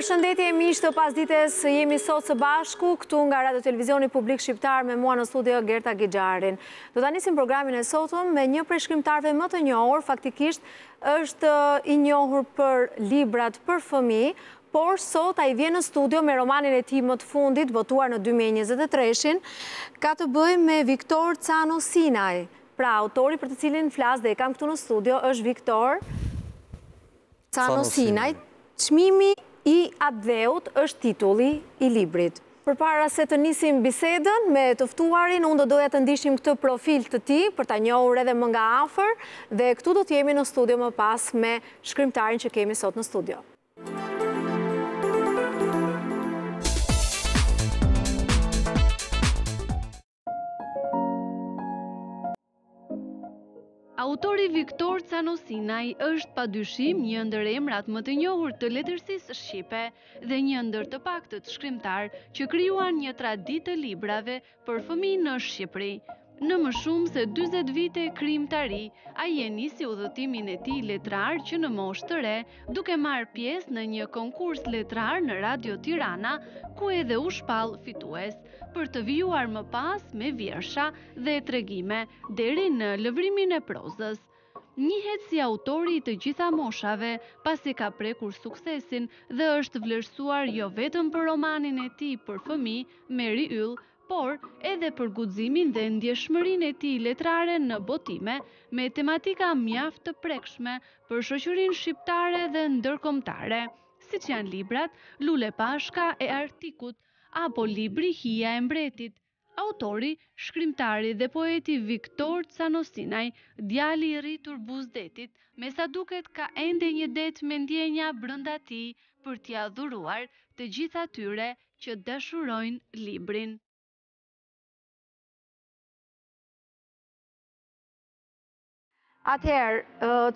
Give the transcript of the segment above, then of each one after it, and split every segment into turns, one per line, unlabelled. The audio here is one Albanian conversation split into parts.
Përshëndetje miq të pasdites, jemi sot së bashku, këtu nga Radio Televizioni Publik Shqiptar me mua në studio Gerta Gixhari. Do ta nisim programin e sotëm me një prej shkrimtarëve më të njohur, faktikisht Është i njohur për librat për fëmijë, por sot ai vjen në studio me romanin e tij më të fundit, botuar në dy mijë e njëzet e treshin, ka të bëjë me Viktor Canosinaj. Pra, autori për të cilin flas dhe e kam këtu në studio është Viktor Canosinaj. Çmimi i atdheut është titulli i librit. Përpara se të nisim bisedën me të ftuarin, unë do doja të ndiqnim këtë profil të tij për ta njohur edhe më nga afër dhe këtu do të jemi në studio më pas me shkrimtarin që kemi sot në studio.
Autori Viktor Canosinaj është pa dyshim një ndër emrat më të njohur të letërsisë shqipe dhe një ndër të paktët shkrimtarë që krijuan një traditë të librave për fëmijë në Shqipëri. Në më shumë se 40 vite krijimtari, ai e nisi udhëtimin e tij letrar që në moshë të re duke marrë pjesë në një konkurs letrar në Radio Tirana, ku edhe u shpall fitues, për të vijuar më pas me vjersha dhe tregime deri në lëvrimin e prozës. Njihet si autori i të gjitha moshave, pasi ka prekur suksesin dhe është vlerësuar jo vetëm për romanin e tij për fëmijë, Meriyll, por edhe për guximin dhe ndjeshmërinë e tij letrare në botime me tematika mjaft të prekshme për shoqërinë shqiptare dhe ndërkombëtare, siç janë librat Lule Pashka e Artikut apo libri Hija e mbretit, autori, shkrimtari dhe poeti Viktor Canosinaj, djali i rritur buzë detit, me sa duket ka ende një det me ndjenja brenda tij për t'ia dhuruar të gjithë atyre që dashurojnë librin.
Atëherë,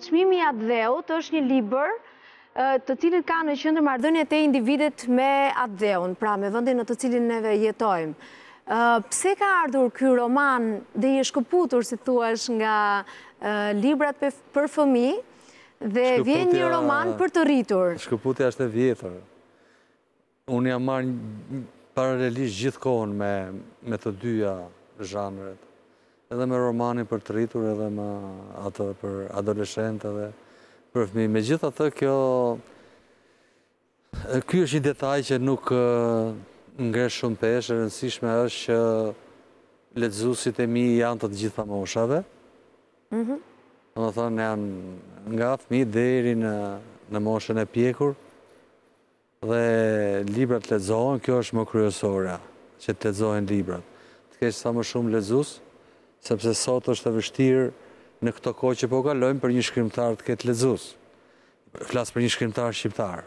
Çmimi i Atdheut është një libër i cili ka në qendër marrëdhëniet e individit me atdheun, pra me vendin në të cilin neve jetojmë. Pse ka ardhur ky roman dhe je shkëputur, si të thuash, nga librat për fëmijë dhe vjen një roman për të rritur?
Shkëputja është e vjetër. Unë jam marrë paralelisht gjithë kohën me të dyja zhanret. Edhe me romanin për të rritur, edhe me atë për adoleshentë dhe për fëmijë. Megjithatë kjo... Ky është një detaj që nuk ngre shumë peshë, e rëndësishme është që lexuesit e mi janë të të gjitha moshave. Mhm. Domethënë, janë nga fëmijë deri në moshën e pjekur. Dhe librat lexohen, kjo është më kryesorja, që të lexohen librat. Të kesh sa më shumë lexues, sepse sot është e vështirë në këto kohë që po kalojmë për një shkrimtar të ketë lexues. Flas për një shkrimtar shqiptar.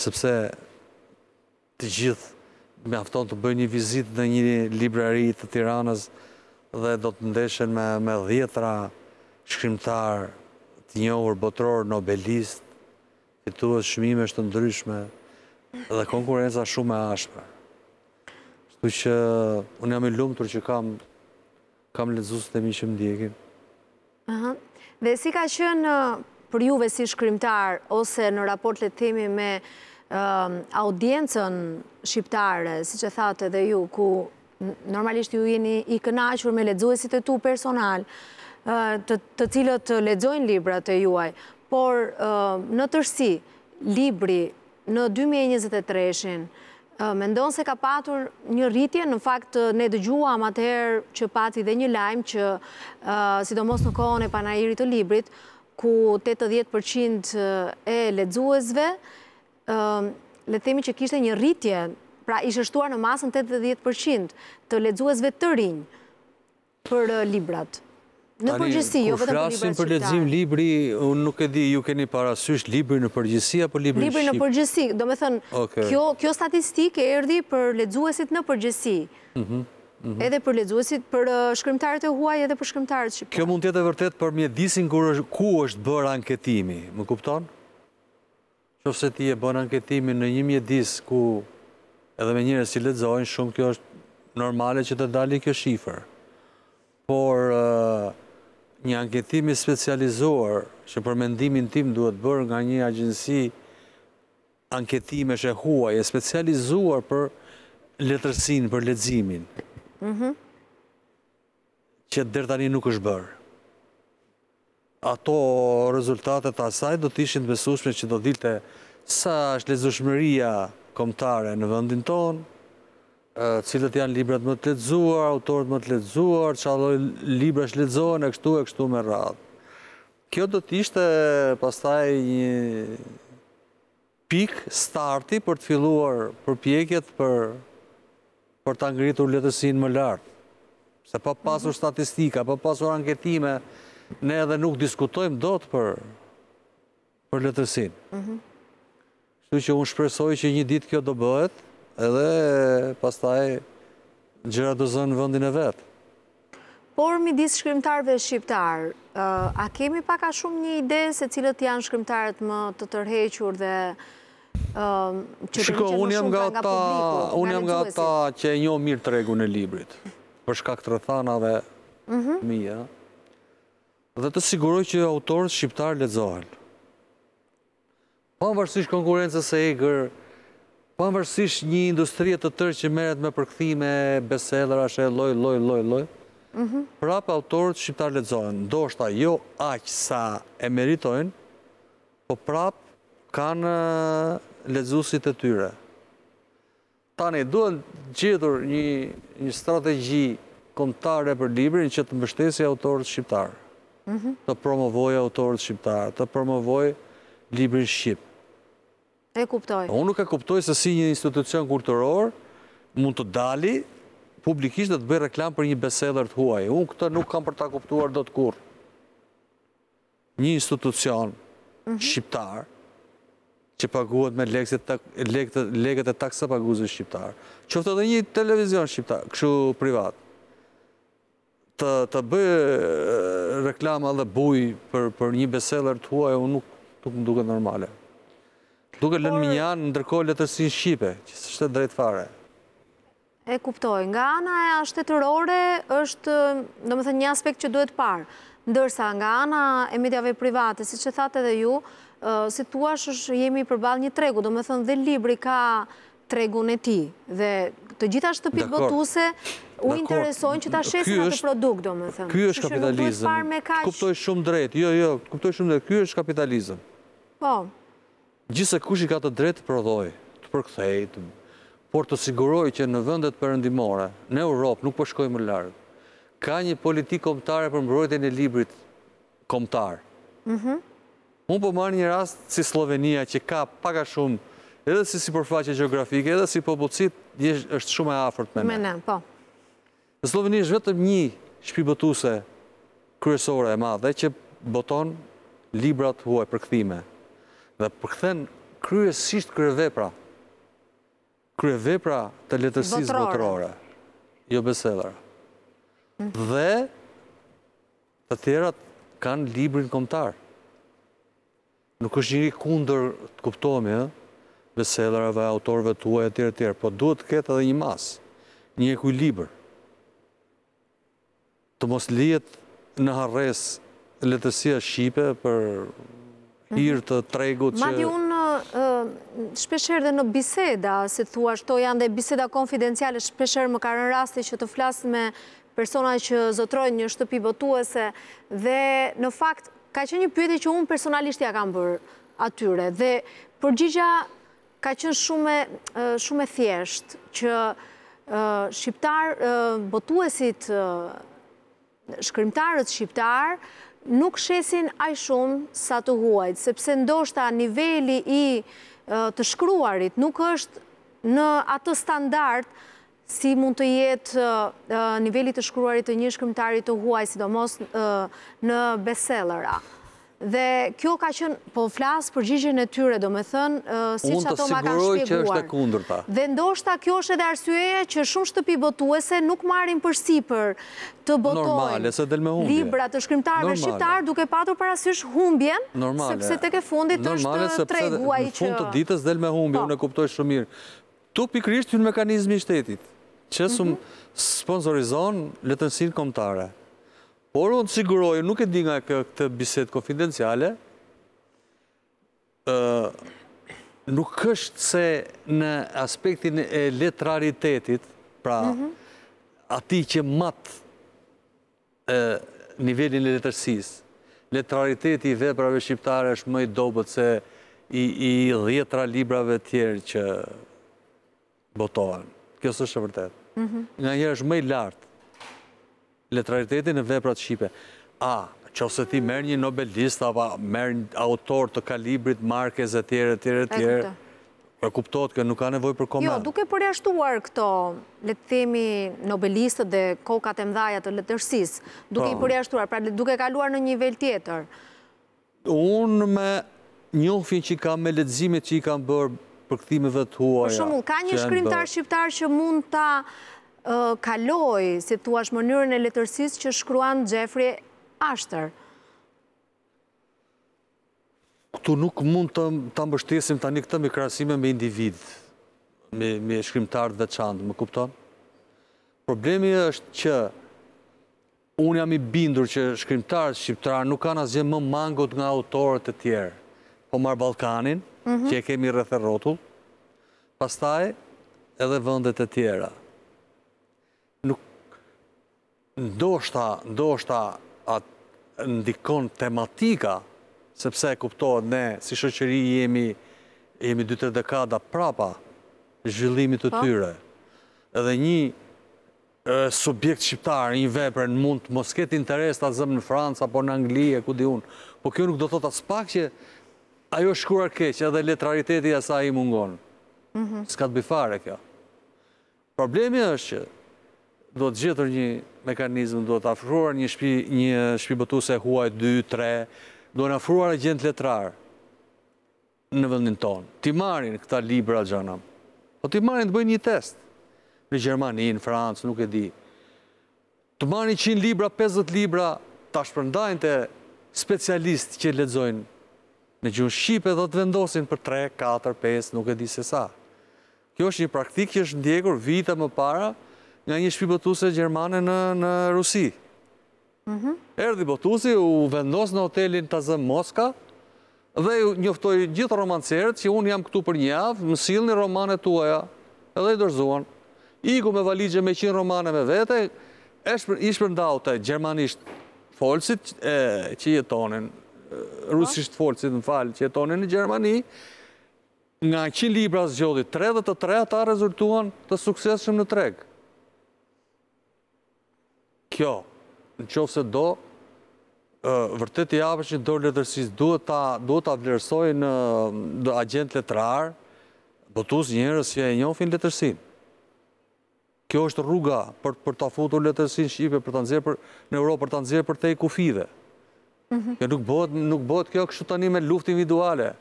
Sepse të gjithë mjafton të bëjnë një vizitë në një librari të Tiranës dhe do të ndeshen me me dhjetëra shkrimtarë të njohur botërorë nobelistë Fitues çmimesh të ndryshme dhe konkurrenca është shumë e ashpër. Kështu që unë jam i lumtur që kam kam lexuesit e mi që më ndjekin. Aha.
Dhe si ka qenë për juve si shkrimtar ose në raport le të themi me audiencën shqiptare, siç e thatë edhe ju, ku Normalisht ju jeni i kënaqur me lexuesit e tu personalë, të cilët lexojnë librat e juaj, por në tërësi, libri në 2023-shin, mendon se ka patur një rritje, në fakt ne dëgjuam atëherë që pati dhe një lajm që, sidomos në kohën e panairit të librit, ku tetëdhjetë për qind e lexuesve le të themi që kishte një rritje, pra ishte shtuar në masën 80% të lexuesve të rinj për librat. Në përgjithësi, jo vetëm për librat
shqiptarë. Kur flasim për lexim libri, unë nuk e di, ju keni parasysh librin në përgjithësi apo librin shqip?
Librin në përgjithësi, domethënë, kjo statistikë erdhi për lexuesit në përgjithësi. Mhm. Mhm. Edhe për lexuesit, për uh, shkrimtarët e huaj edhe për shkrimtarët shqiptarë.
Kjo mund të jetë e vërtetë për mjedisin ku është bërë anketimi, më kupton? Qoftë se ti e bën anketimin në një mjedis ku edhe me njerëz që lexojnë shumë, kjo është normale që të dali kjo shifër. Por një anketim i specializuar që për mendimin tim duhet bërë nga një agjenci anketimesh e huaj e specializuar për letërsinë, për leximin. Mhm. që deri tani nuk është bërë. Ato rezultatet e asaj do të ishin të besueshme që do dilte sa është lexueshmëria kombëtare në vendin tonë, cilët janë librat më të lexuar, autorët më të lexuar, çfarë lloj librash lexohen e kështu e kështu me radhë. Kjo do të ishte pastaj një pikë starti për të filluar përpjekjet për për ta ngritur letërsinë më lart. Se pa pasur statistika, pa pasur anketime, ne edhe nuk diskutojmë dot për për letërsinë. Mhm. Kështu që unë shpresoj që një ditë kjo do bëhet, edhe pastaj gjërat do zënë vendin e vet.
Por midis shkrimtarëve shqiptarë, a kemi pak a shumë një ide se cilët janë shkrimtarët më të tërhequr dhe
që tërhiqen më shumë nga publiku, nga lexuesit? Unë jam nga ata që e njoh mirë tregun e librit, për shkak të rrethanave mhm. të mia, dhe të siguroj që autorët shqiptarë lexohen. Pavarësisht konkurrencës së egër,, pavarësisht një industrie të tërë që merret me përkthime, bestsellerashe e lloj lloj lloj lloj, prapë autorët shqiptarë lexohen, ndoshta jo aq sa e meritojnë, po prapë kanë lexuesit e tyre. Tani duhet gjetur një strategji kombëtare për librin që të mbështesi autorët shqiptarë, të promovojë autorët shqiptarë, të promovojë librin shqip.
E kuptoj.
Unë nuk e kuptoj se si një institucion kulturor mund të dali publikisht dhe të bëjë reklamë për një bestseller të huaj. Unë këtë nuk kam për ta kuptuar dot kurrë. Një institucion shqiptar që paguhet me lekët e taksapaguesve shqiptarë, qoftë edhe një televizion shqiptar, kështu privat, të bëjë reklama dhe bujë për një bestseller të huaj, unë nuk më duket normale. Duke lënë mënjanë ndërkohë letërsinë shqipe, që s'është e drejtë fare.
E kuptoj. Nga ana shtetërore është, domethënë, një aspekt që duhet parë. Ndërsa, nga ana e mediave private, siç e thatë dhe ju, si të thuash jemi përballë një tregu, domethënë, dhe libri ka tregun e tij. Dhe të gjitha shtëpitë botuse u interesojnë që ta shesin atë produkt, domethënë.
Ky është kapitalizëm. Kuptoj shumë drejt. Jo, jo, kuptoj shumë drejt. Ky është kapitalizëm.
Po.
Gjithsekushi ka të drejtë të prodhojë, të përkthejë, të, por të siguroj që në vendet perëndimore, në Europë, nuk po shkojmë më larg, ka një politikë kombëtare për mbrojtjen e librit kombëtar. Unë po marr një rast si Sllovenia që ka pak a shumë edhe si sipërfaqe gjeografike, edhe si popullsi, është shumë e afërt me
ne. Me ne, po.
Në Slloveni është vetëm nji shpi botuse kryesore e madhe që boton libra të huaj përkthime dhe përkthen kryesisht kryevepra kryevepra të letërsisë botërore jo bestseller dhe të tjerat kanë librin kombëtar. Nuk është njeri kundër të kuptohemi ë, bestsellerëve, autorëve tuaj etj etj, po duhet të ketë edhe një masë, një ekuilibër. Të mos lihet në harresë letërsia shqipe për hir të tregut
që Madje unë shpeshherë dhe në biseda, si të thuash, këto janë dhe biseda konfidenciale, shpeshherë më ka rënë rasti që të flas me persona që zotërojnë një shtëpi botuese dhe në fakt Ka qenë një pyetje që unë personalisht ia kam bërë atyre dhe përgjigja ka qenë shumë e thjeshtë që shqiptar botuesit shkrimtarët shqiptarë nuk shesin aq shumë sa të huajt, sepse ndoshta niveli i të shkruarit nuk është në atë standard Siç mund të jetë niveli i të shkruarit të një shkrimtari të huaj, sidomos në bestsellera? Dhe kjo ka qenë, po flas përgjigjen e tyre, domethënë, siç ato ma kanë shpjeguar. Dhe ndoshta kjo është edhe arsyeja që shumë shtëpi botuese nuk marrin përsipër të botojnë libra të shkrimtarëve shqiptarë duke patur parasysh humbjen, sepse tek e fundit është tregu ai që...
Normale, sepse në fund të ditës del me humbje, unë e kuptoj shumë mirë. Këtu pikërisht hyn mekanizmi i shtetit, që sponsorizon letërsinë kombëtare. Por unë të siguroj, nuk e di nga këtë bisedë konfidenciale, nuk është se në aspektin e letraritetit, pra mhm. atij që mat nivelin e letërsisë. Letrariteti i veprave shqiptare është më i dobët se i i dhjetëra librave tjerë që botohen. Kjo s'është e vërtetë. Nganjëherë është më i lartë letrariteti në veprat shqipe. A, qoftë se ti merr një nobelist, apo merr autor të kalibrit Markez e tjerë e tjerë e tjerë, E kuptohet kjo, nuk ka nevojë për koment.
Jo, duke përjashtuar këto, le të themi, nobelistët dhe kokat e mëdha të letërsisë, duke i po. përjashtuar, pra duke kaluar në një nivel tjetër.
Unë me njohjen që kam me leximet që i kam bërë përkthimeve të huaja.
Për shembull, ka një shkrimtar shqiptar që mund ta kalojë, si të thuash, mënyrën e letërsisë që shkruan Jeffrey Archer.
Këtu nuk mund ta mbështesim tani këtë me krahasime me individë, me, me shkrimtarë të veçantë, më kupton? Problemi është që unë jam i bindur që shkrimtarët shqiptarë nuk kanë asgjë më mangut nga autorët e tjerë. Po marr Ballkanin, mhm. që e kemi rreth e rrotull, pastaj edhe vendet e tjera. Nuk, ndoshta, ndoshta ndikon tematika, sepse e kuptohet ne si shoqëri jemi jemi dy tre dekada prapa zhvillimit të tyre. Edhe një subjekt shqiptar, një vepër mund të mos ketë interes ta zëmë në Francë apo në Angli e ku di unë, po kjo nuk do thotë aspak që ajo është shkruar keq, edhe letrariteti i asaj i mungon. S'ka të bëjë fare kjo. Problemi është që duhet gjetur një mekanizëm, duhet afruar një shpi, një shpi botuese e huaj, dy, tre, duhen afruar agjentë letrarë në vendin tonë. T'i marrin këta libra xhanam. Po t'i marrin të bëjnë një test. Në Gjermani, në Francë, nuk e di. Të marrin njëqind libra, pesëdhjetë libra, ta shpërndajnë te specialistë që lexojnë në gjuhën shqipe dhe të vendosin për tre, katër, pesë, nuk e di se sa. Kjo është një praktikë që është ndjekur vite më para nga një shpi botuese gjermane në në Rusi. Erdhi botuesi, u vendos në hotelin ta zëmë Moska, Dhe njoftoi gjithë romancierët që unë jam këtu për një javë, më sillni romanet tuaja. Edhe i dorëzuan. Iku me valixhe me njëqind romane me vete, e shpër, i shpërndau te gjermanishtfolësit e, që jetonin, Po. rusishtfolësit më fal, që jetonin në Gjermani, nga 100 libra zgjodhi 3 dhe të tre ata rezultuan të suksesshëm në treg. Kjo, në qoftë se do, vërtet t'i japësh dorë letërsisë duhet ta duhet ta vlerësojë një një agjent letrar, botues njerëz që e njohin letërsinë. Kjo është rruga për për ta futur letërsinë shqipe për ta nxjerrë për në Europë për ta nxjerrë përtej kufijve. Mm -hmm. Kjo nuk bëhet nuk bëhet kjo kështu tani me luftë individuale.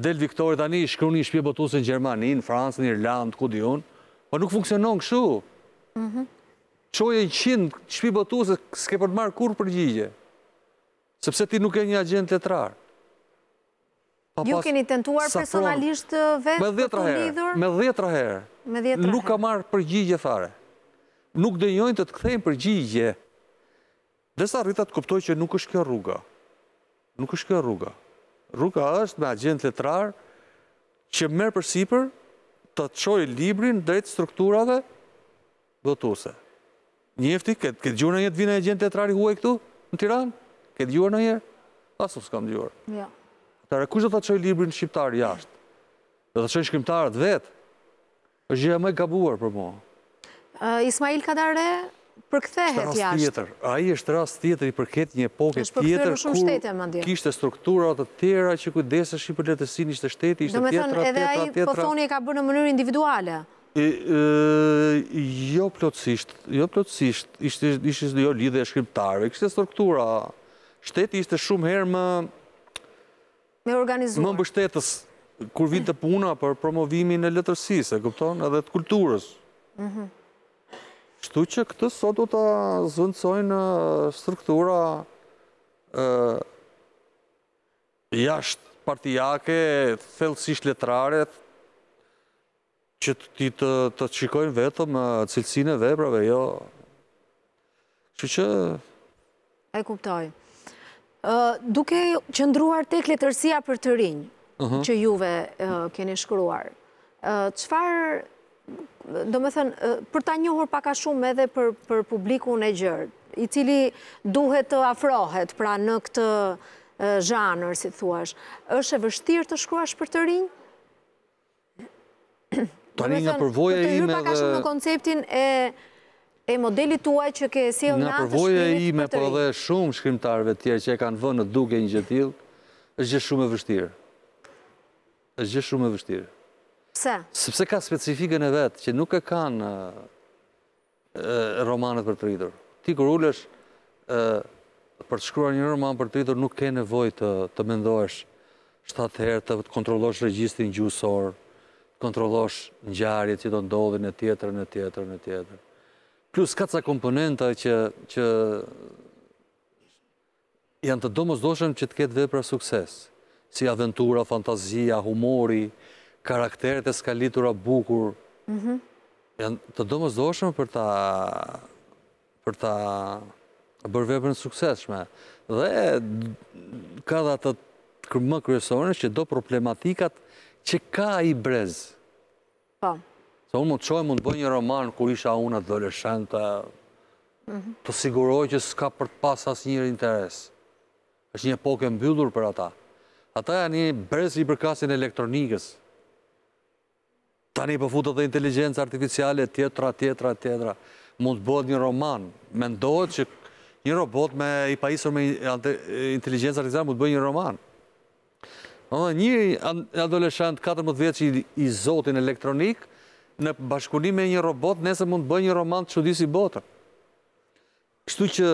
Del Viktori tani i shkruan një shpie botuese në Gjermani, në Francë, në Irlandë, ku di unë. Po nuk funksionon kështu. Mhm. Çoje në 100 shpi botuese, s'ke për të marrë kurrë përgjigje. Sepse ti nuk je një agjent letrar.
Ju keni tentuar personalisht vetë me dhjetra herë,
me dhjetra herë. Me dhjetra herë. Nuk kam marrë përgjigje fare. Nuk denjojnë të të kthejnë përgjigje. Derisa arrita të kuptoj që nuk është kjo rruga. Nuk është kjo rruga. Rruga është me agjent letrar që merr përsipër ta çojë librin drejt strukturave botuese. Njeh ti, ke ke dëgjuar ndonjëherë të vijë ndonjë agjent letrar i huaj këtu në Tiranë? Ke dëgjuar ndonjëherë? As unë s'kam dëgjuar. Jo. Atëherë kush do ta çojë librin shqiptar jashtë? Do ta çojnë shkrimtarët vetë. Është gjëja më e gabuar për mua.
Ismail Kadare përkthehet jashtë.
Ai është rast tjetër i përket një epoke tjetër kur kishte struktura të tjera që kujdeseshin për letërsinë, ishte shteti, ishte tjetra, tjetra, tjetra.
Domethënë edhe ai po thoni e ka bërë në mënyrë individuale.
Jo plotësisht, jo plotësisht, ishte ajo lidhja e shkrimtarëve, kishte struktura. Shteti ishte shumë herë më
i organizuar.
Më mbështetës kur vinte puna për promovimin e letërsisë, e kupton, edhe të kulturës. Mhm. Shtu që këtë sot do ta zëvendësojnë struktura jashtëpartiake, thellësisht letrare, Që të të shikojnë vetëm cilësinë e veprave, jo. Kështu që
E kuptoj. Ë duke qëndruar tek letërsia për të rinj, që juve keni shkruar. Ë çfarë domethënë për ta njohur pak a shumë edhe për për publikun e gjerë, i cili duhet të afrohet pra në këtë zhanër, si të thuash, është e vështirë të shkruash për të
rinj? Tani nga përvoja ime dhe... Të hyj
pak a shumë në konceptin e e modelit tuaj që keni si mënyrë të shkrimit për të rinj.
Nga përvoja ime po dhe shumë shkrimtarëve të tjerë që e kanë vënë në dukje një gjë të tillë, është gjë shumë e vështirë. është gjë shumë e vështirë.
Pse?
Sepse ka specifikën e vet që nuk e kanë Romanet për të rritur. Ti kur ulesh për të shkruar një roman për të rritur nuk ke nevojë të të mendohesh shtatë herë të kontrollosh regjistrin gjuhësor, të kontrollosh ngjarjet që do ndodhin e tjetra e tjetra e tjetra. Plus ka ca komponenta që që Janë të domosdoshëm që të ketë vepra sukses, si aventura, fantazia, humori, karakteret e skalitura bukur, janë të domosdoshëm për ta për ta bërë veprën e suksesshme. Dhe ka dhe atë më kryesoren që do problematikat që ka ai brez.
Po.
Se unë mund të shkoj, mund të bëj një roman kur isha unë adoleshent, mhm. të siguroj që s'ka për të pas asnjë interes. është një epokë e mbyllur për ata. Ata janë një brez i përkasin elektronikës. Tani po futet po dhe inteligjenca artificiale, tjetra, tjetra, tjetra. Mund të bëhet një roman. Mendohet që një robot me i pajisur me inteligjencë artificiale mund të bëjë një roman. Një adoleshent katërmbëdhjetë vjeç i zoti në elektronikë në bashkëpunim me një robot nesër mund të bëjë një roman të çudisë botën. Kështu që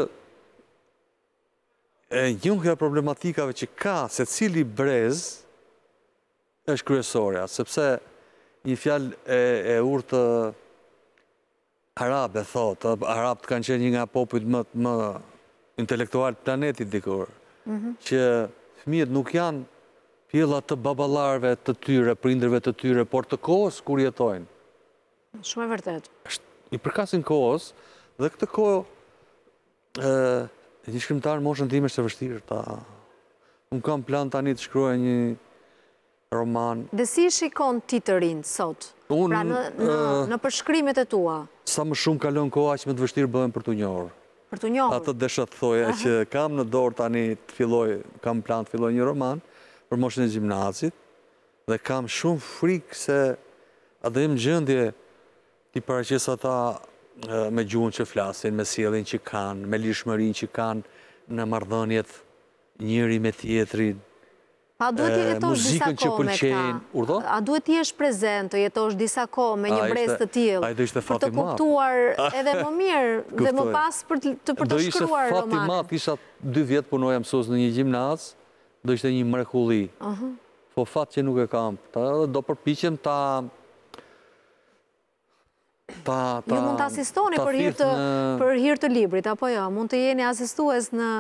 e njohja e problematikave që ka secili brez është kryesorja, sepse një fjalë e, e urtë Arabe thotë, arabët kanë qenë një nga popujt më intelektualë të planetit dikur, që fëmijët nuk janë pjella të baballarëve të tyre, prindërve të tyre, por të kohës kur jetojnë.
Shumë e vërtetë.
I përkasin kohës dhe këtë kohë Një shkrimtar në moshën time është e vështirë ta. Unë kam plan tani të shkruaj një roman.
Dhe si i shikon ti të rinjtë sot? Pra në përshkrimet e tua?
Sa më shumë kalon koha aq më të vështirë bëhen për t'u njohur.
Për t'u njohur.
Atë desha të thoja që kam në dorë tani të filloj, kam plan të filloj një roman për moshën e gjimnazit dhe kam shumë frikë se a do jem në gjendje T'i paraqes ata me gjuhën që flasin, me sjelljen që kanë, me lirshmërinë që kanë në marrëdhëniet njëri me tjetrin,
muzikën që pëlqejnë, urdhë? A duhet të jesh prezent, të jetosh disa kohë me një brez të tillë, për të kuptuar edhe më mirë dhe më pas për të shkruar romanin? Do ishte
fat i madh, sikur dy vjet të punoja mësues në një gjimnaz, do ishte një mrekulli. Po fat që nuk e kam. Do përpiqem ta
Ju mund të asistoni për hirë të librit, apo jo? Mund të jeni asistues në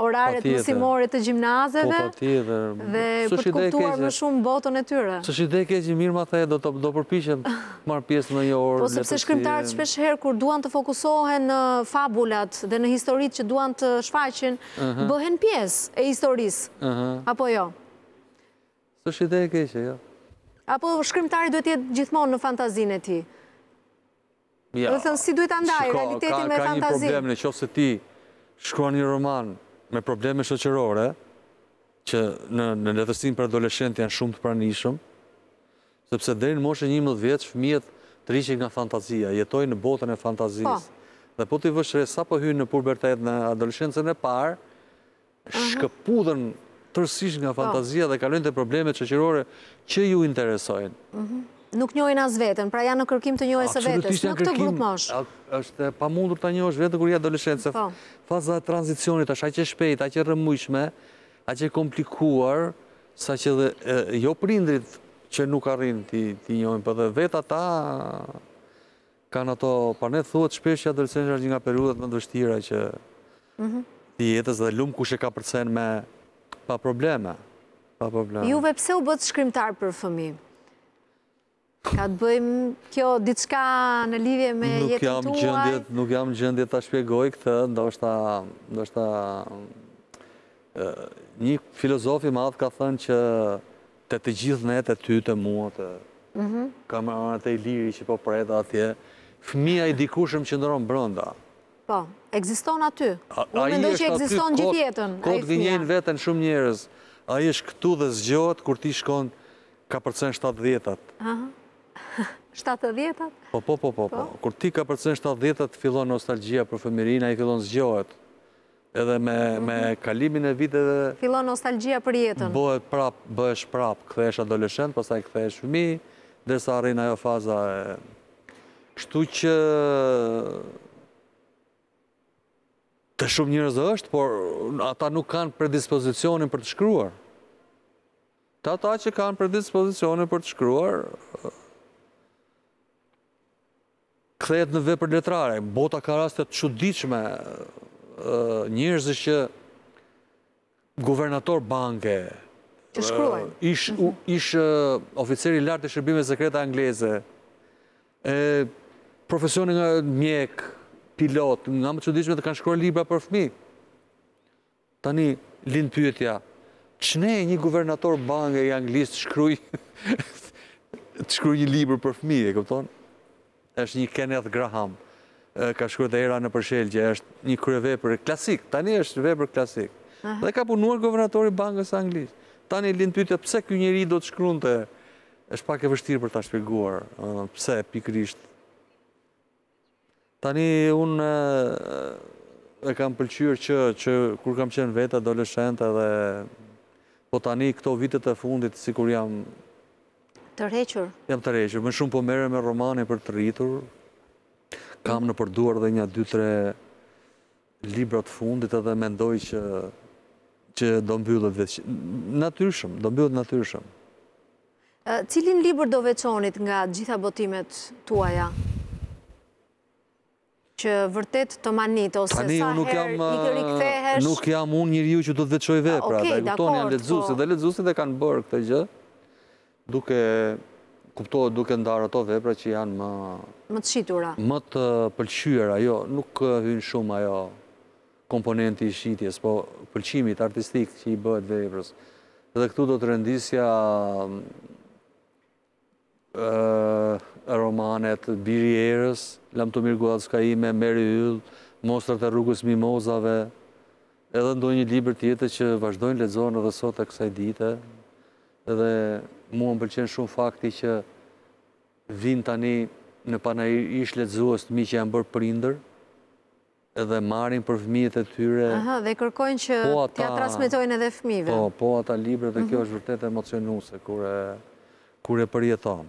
oraret mësimore të gjimnazeve dhe për të kuptuar më shumë botën e tyre.
S'është ide e keqe, mirë ma the, do përpiqem të marr pjesë në një orë.
Po sepse shkrimtarët shpesh herë kur duan të fokusohen në fabulat dhe në historitë që duan të shfaqin, bëhen pjesë e historisë, apo jo?
S'është ide e keqe, jo.
Apo shkrimtari duhet të jetë gjithmonë në fantazinë e tij? Jo. Domethënë, si duhet ta ndajë realitetin me fantazinë?
Shiko, ka një problem, në qoftë se ti shkruan një roman me probleme shoqërore, që në letërsinë për adoleshentë janë shumë të pranishëm, sepse deri në moshën njëmbëdhjetë vjeç fëmijët tërhiqen nga fantazia, jetojnë në botën e fantazisë. Po. Dhe po t'i vësh re sapo hyjnë në pubertet, në adoleshencën e parë, shkëputhen tërësisht nga fantazia dhe kalojnë te problemet shoqërore që u interesojnë.
Nuk njohin as veten, pra janë në kërkim të njohjes së vetes, në këtë grupmoshë.
Është e pamundur ta njohësh veten kur je adoleshent, se faza e tranzicionit është aq e shpejtë, aq e rrëmujshme, aq e komplikuar, saqë edhe jo prindërit që nuk arrijnë t'i njohin, por edhe vetë ata Kanë ato pa ne thuhet shpesh që adoleshenca është një nga periudhat më të vështira që të jetës dhe lum kush e kapërcen me pa probleme.
Juve pse u bëtë shkrimtar për fëmijë? Ka të bëjë kjo diçka në lidhje me jetën tuaj?
Nuk jam në gjendje ta shpjegoj këtë, ndoshta një filozof i madh ka thënë që Te të gjithë ne te ty te mua te kameramani te Iliri që po pret atje fëmija i dikurshëm qëndron brënda.
Po, ekziston aty. Unë mendoj që ekziston gjithë jetën
ai fëmija. Kot gënjejnë veten shumë njerëz. Ai është këtu dhe zgjohet kur ti shkon kapërcen shtatëdhjetat.
Shtatëdhjetat?
Po, po, po, po, po. Kur ti kapërcen shtatëdhjetat fillon nostalgjia për fëmijërinë ai fillon zgjohet. Edhe me kalimin e viteve.
Fillon nostalgjia për jetën.
Bëhet prapë, bëhesh prapë, kthehesh adoleshent, pastaj kthehesh fëmijë, derisa arrin ajo faza e. Kështu që te shumë njerëz është, por ata nuk kanë predispozicionin për të shkruar. Te ata që kanë predispozicionin për të shkruar, kthehet në vepër letrare. Bota ka raste të çuditshme njerëzish që guvernator banke, që shkruajnë. Ish, mhm. ish oficer i lartë i shërbimeve sekrete angleze, e, profesione nga mjek, pilot, nga më të çuditshmet kanë shkruar libra për fmijë. Tani lind pyetja, ç'ne një guvernator banke i Anglisë të shkrujë të shkrujë një libër për fëmijë, e kupton? Është një Kenneth Grahame, ka shkruar dhe Era nëpër shelgje, është një kryevepër klasik, tani është vepër klasik. Dhe ka punuar guvernator i bankës së Anglisë. Tani lind pyetja pse ky njeri do të shkruante? Është pak e vështirë për ta shpjeguar, pse pikërisht Tani unë e kam pëlqyer që që kur kam qenë vetë adoleshent edhe po tani këto vitet e fundit sikur jam
tërhequr.
Jam tërhequr, më shumë po merrem me romanin për të rritur. Kam mhm. nëpër duar dhe nja 2-3 libra të fundit edhe mendoj që që do mbyllet vetë. Natyrshëm, do mbyllet natyrshëm.
Cilin libër do veçonit nga të gjitha botimet tuaja? Që vërtet ta mbanit, ose sa herë i rikthehesh? Tani,
nuk jam unë njeriu që do të veçoj vepra, ta e kuptoni, janë lexuesit, dhe lexuesit e kanë bërë këtë gjë, duke, kuptohet, duke ndarë ato vepra që janë më...
Më të shitura.
Më të pëlqyera, jo, nuk hyn shumë ajo... komponenti i shitjes, po pëlqimit artistik që i bëhet veprës. Dhe këtu do të rendisja romanet Biri i Erës, Lamtumirë Guaska ime, Meri Yll, Mostrat e rrugës së Mimozave, edhe ndonjë libër tjetër që vazhdojnë lexohen edhe sot e kësaj dite, edhe mua më pëlqen shumë fakti që vijnë tani në panair ish lexues të mi që janë bërë prindër, Edhe marrin për fëmijët e tyre.
Aha, dhe kërkojnë që t'ia transmetojnë edhe fëmijëve.
Po, po ata libra dhe kjo është vërtet emocionuese kur e kur
e përjeton.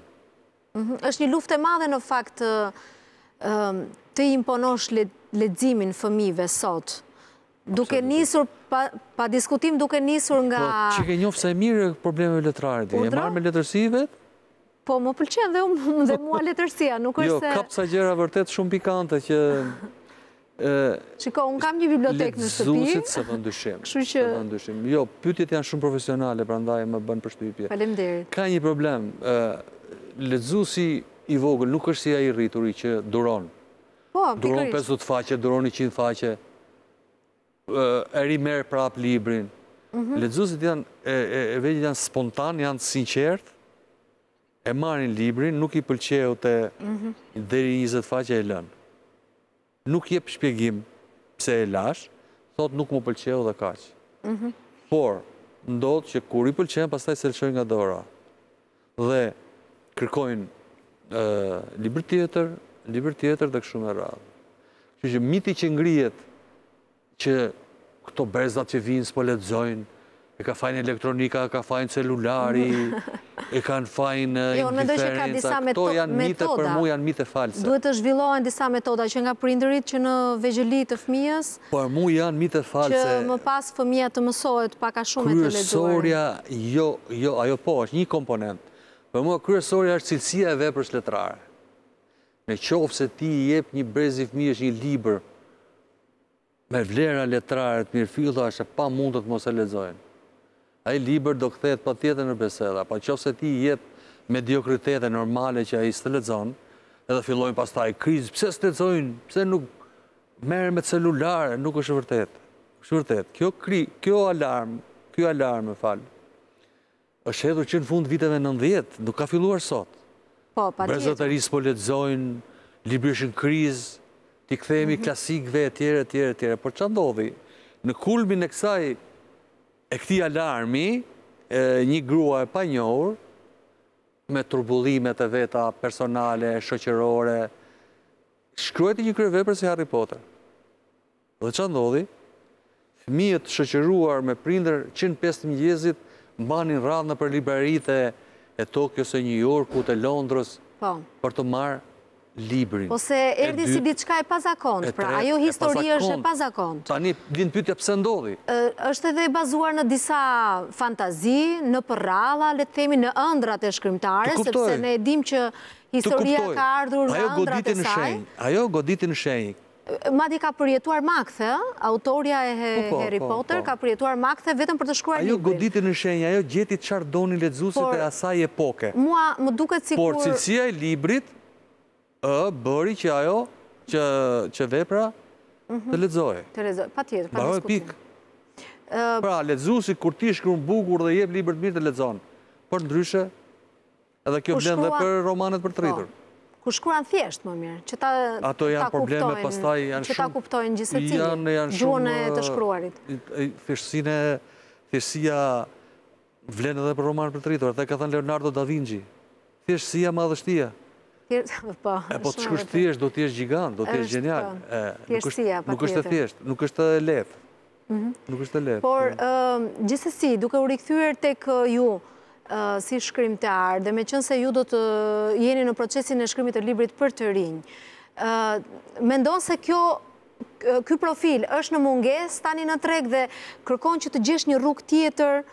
Është një luftë e madhe në fakt të imponosh leximin fëmijëve sot. Duke nisur pa diskutim duke nisur nga
Po, qenke njohëse e mirë e problemeve letrare ti. Merresh me letërsi vetë?
Po, më pëlqen dhe unë dhe mua letërsia, nuk është
jo, se... Jo, kap ca gjëra vërtet shumë pikante që...
Shiko, unë kam një bibliotekë në shtëpi...
Lexuesit s'e mendoshim. Kështu që... S'e mendoshim. Jo, pyetjet janë shumë profesionale, prandaj më bën
përshtypje. Faleminderit.
Ka një problem. Lexuesi i vogël nuk është si ai i rrituri që duron. Po, pikërisht. Duron 50 faqe, duron 100 faqe. E rimerr prapë librin. Lexuesit e vegjël janë spontanë, janë të sinqertë. E marrin librin, nuk i pëlqeu deri në njëzet faqe e lënë. Nuk jep shpjegim pse e lashë, thotë nuk më pëlqeu dhe kaq. Por, ndodh që kur i pëlqen, pastaj s'e lëshojnë nga dora. dhe kërkojnë libër tjetër, libër tjetër dhe kështu me radhë. Kështu që miti që ngrihet që këto brezat që vijnë s'po lexojnë, e ka fajin elektronika, ka fajin celulari, e kanë fajin
jo, indiferenca,
këto janë mite për mu, janë mite false.
Duhet të zhvillohen disa metoda që nga prindërit që në vegjëli të fëmijës,
Për mua janë mite false.
Që më pas fëmija të mësohet pak a shumë me të lexuarin.
Kryesorja jo, jo, ajo po, është një komponent. Për mua kryesorja është cilësia e veprës letrare. Në qoftë se ti i jep një brezi fëmijësh një libër me vlera letrare të mirëfillta është e pamundur të mos e lexojnë. Ai libër do kthehet patjetër në bestseller, po në qoftë se ti i jep mediokritete normale që ai s'të lexon, edhe fillojnë pastaj krizë, pse s'lexojnë, pse nuk merren me celular, nuk është e vërtetë. Është e vërtetë. Kjo kri, kjo alarm, ky alarm, më fal, është hedhur që në fund të viteve 90, nuk ka filluar sot.
Po, patjetër. Brezat
e rinj s'po lexojnë, libri është në krizë, t'i kthehemi
mhm.
klasikëve etj etj etj. Por ça ndodhi? Në kulmin e kësaj E këtij alarmi, një grua e panjohur, me turbullimet e veta personale, shoqërore, shkruajti një kryevepër si Harry Potter. Dhe çfarë ndodhi? Fëmijët të shoqëruar me prindër që në pesë të mëngjesit mbanin radhë nëpër libraritë e Tokios, e Nju Jorkut, e Londrës, për të marrë librin e dytë.
Po se erdhi si diçka e pazakontë, pra ajo histori është e pazakontë.
Tani vjen pyetja pse ndodhi?
Është edhe e bazuar në disa fantazi, në përralla, le të themi në ëndrrat e shkrimtares, sepse ne e dimë që historia ka ardhur në ëndrrat e saj. Të kuptoj.
Ajo goditi në shenjë,
ajo goditi në shenjë, Madje ka përjetuar makthe, ë? Autorja
e
Harry Potter ka përjetuar makthe vetëm për të shkruar
librin. Ajo goditi në shenjë, ajo gjeti çfarë donin lexuesit e asaj epoke.
Mua më duket sikur
Por cilësia e librit bëri që ajo që vepra të lexohej.
Të lexohej, patjetër, pa diskutim.
Mbaroi pikë. Pra, lexuesi kur ti shkruan bukur dhe jep libër të mirë të lexon. Përndryshe, Edhe kjo vlen dhe për romanet për të rritur.
Po. Kur shkruan thjesht më mirë, që ta kuptojnë.
Ato janë probleme, pastaj janë shumë...
Që ta kuptojnë gjithsecili, gjuhën e të shkruarit.
Thjeshtësinë, thjeshtësia vlen edhe për romanet për të rritur, e ka thënë Leonardo da Vinci. Thjeshtësia madhështia.
Po,
e po të shkrush thjesht, do t'jesh gjigant, do t'jesh gjenial.
Thjeshtësia, patjetër.
Nuk është thjesht, nuk është e lehtë. Nuk është e lehtë.
Por, gjithsesi, duke u rikthyer tek ju si shkrimtar, dhe meqenëse ju do të jeni në procesin e shkrimit të librit për të rinjë, mendon se kjo, ky profil është në mungesë, tani në treg dhe kërkon që të gjesh një rrugë tjetër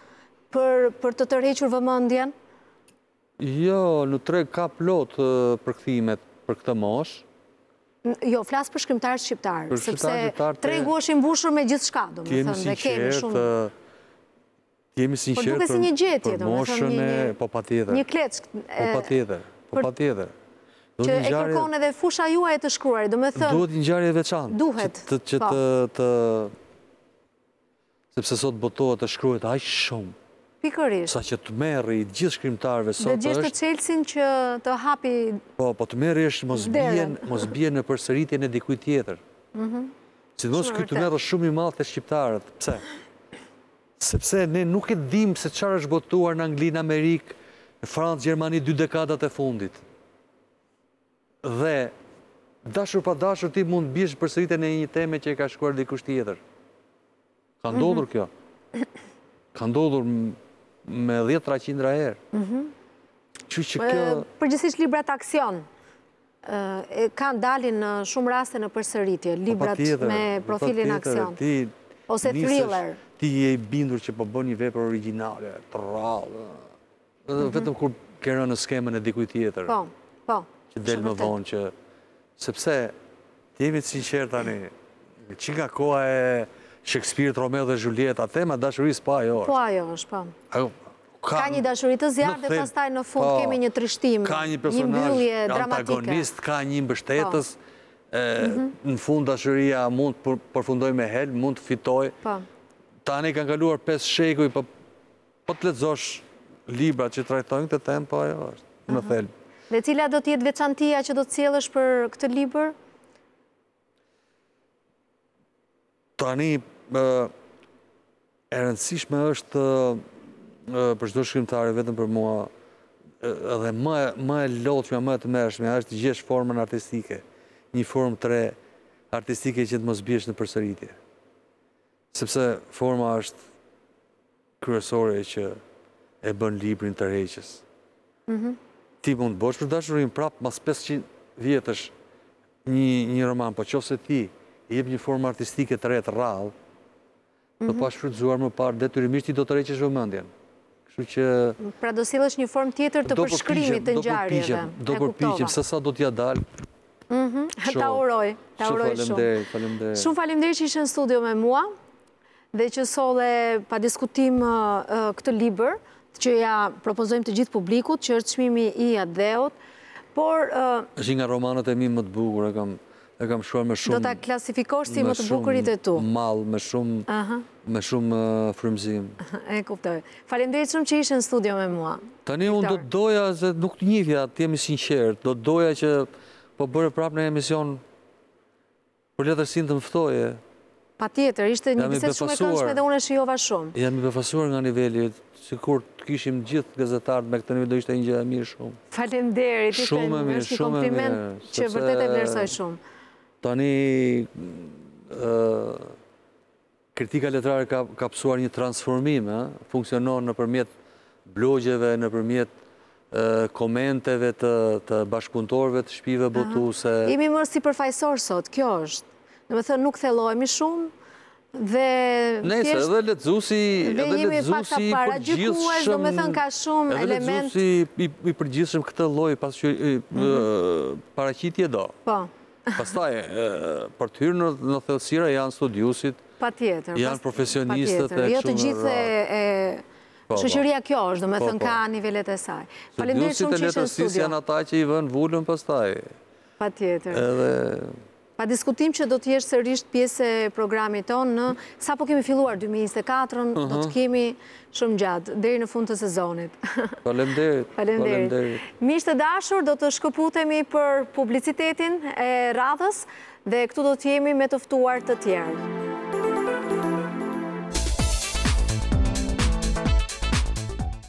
për të tërhequr vëmendjen?
Jo, në treg ka plot përkthimet për këtë moshë.
Jo, flas për shkrimtarët shqiptarë, sepse tregu është i mbushur me gjithçka, domethënë, ne kemi shumë.
Të jemi të sinqertë. Por duket si
një gjetje, domethënë,
po patjetër. Një kleçkë. Po patjetër. Po patjetër.
Që e kërkon edhe fusha juaj e të shkruarit, domethënë.
Duhet një ngjarje e veçantë.
Duhet.
Që të Sepse sot botohet e shkruhet aq shumë.
Pikërisht.
Saqë tmerri i të gjithë shkrimtarëve sot
është. Të gjesh çelësin që të hapë.
Po, po tmerri është mos bien, mos bien në përsëritjen e dikujt tjetër. Sidomos ky tmerr është shumë i madh te shqiptarët. Pse? Sepse ne nuk e dimë se çfarë është botuar në Angli, në Amerikë, në Francë, Gjermani dy dekadat e fundit. Dhe, dashur pa dashur, ti mund të biesh në përsëritjen e një teme që e ka shkruar dikush tjetër. Ka ndodhur kjo. Ka ndodhur me dhjetra qindra herë. Mhm. Kështu që kjo
Përgjithsisht librat aksion kanë, dalin në shumë raste në përsëritje, po, librat me profilin aksion. Ti ose thriller.
Ti je i bindur që po bën një vepër origjinale, të rrallë. Edhe vetëm kur ke rënë në skemën e dikuj tjetër.
Po, po.
Që del më vonë që sepse të jemi të sinqertë, tani, që nga koha e Shakespeare, Romeo dhe Julieta, tema e dashurisë po ajo është.
Po ajo është, po. Ajo ka një dashuri të zjarrtë dhe pastaj në fund
po,
kemi një trishtim, një mbyllje dramatike.
Antagonist ka një mbështetës.
Po. Mhm.
Në fund dashuria mund të përfundojë me helm, mund të fitojë.
Po.
Tani kanë kaluar 5 shekuj, po Po të lexosh libra që trajtojnë këtë temë, po ajo është, në thelb.
Dhe cila do të jetë veçantia që do të sjellësh për këtë libër?
Tani, e rëndësishme është për çdo shkrimtar, jo vetëm për mua edhe më më e lodhshme, më e tmerrshme është të gjesh formën artistike, një formë të re artistike që të mos biesh në përsëritje. Sepse forma është kryesore që e bën librin tërheqës. Ti mund të bësh për dashurinë prapë mas pesëqind vjetësh një një roman, po qoftë se ti i jep një formë artistike të re të rrallë, të pashfrytëzuar më parë, detyrimisht ti do tërheqësh vëmendjen. Kështu që
Pra do sjellësh një formë tjetër të përshkrimit të ngjarjeve.
Do përpiqem, do përpiqem, se sa do t'ia dal.
Ta uroj, ta uroj shumë. Faleminderit, faleminderit. Shumë faleminderit që ishe në studio me mua. dhe që solle pa diskutim këtë libër, që ia propozojmë të gjithë publikut, që është çmimi i atdheut, por...
Është një nga romanët e mi më të bukur, e kam shkruar me shumë...
Do ta klasifikosh si më të bukurit e tu?
Me shumë mall, me shumë... Me shumë frymëzim.
E kuptoj. Falemderit shumë që ishe në studio me mua.
Tani unë do të doja, se nuk të njihja, të jemi të sinqertë, do të doja që po bëre prapë në emision Për letërsinë të më
ftoje. Patjetër, ishte një bisedë shumë e këndshme dhe unë e shijova shumë.
Jam i befasuar nga niveli, sikur të kishim të gjithë gazetarët me këtë nivel do ishte një gjë e mirë shumë.
Faleminderit, ishte një kompliment që vërtet e vlerësoj shumë.
Tani Kritika letrare ka ka pësuar një transformim, ë, funksionon nëpërmjet blogjeve, nëpërmjet komenteve të të bashkëpunëtorëve të shpive
botuese. Jemi më sipërfaqësorë sot, kjo është. Domethënë nuk thellohemi shumë dhe
thjesht Nëse
dhe jemi pak të paragjykuar, edhe lexuesi i përgjithshëm, domethënë ka shumë elementë.
Edhe lexuesi i përgjithshëm këtë lloj paraqitje do.
Po.
Pastaj, për të hyrë në thellësira janë studiuesit, janë profesionistët
e kështu me radhë. Patjetër, patjetër. Jo e gjithë shoqëria kjo është, domethënë ka nivelet e saj.
Faleminderit shumë që ishe në studio. Studiuesit e letërsisë janë ata që i vënë vulën pastaj.
Patjetër. Pa diskutim që do të jesh sërish pjesë e programit tonë, ne sapo kemi filluar dy mijë e njëzet e katër-ën, do të kemi Shumë gjatë, deri në fund të sezonit.
Faleminderit.
Faleminderit. Miq të dashur, do të shkëputemi për publicitetin e radhës dhe këtu do të jemi me të ftuar të tjerë.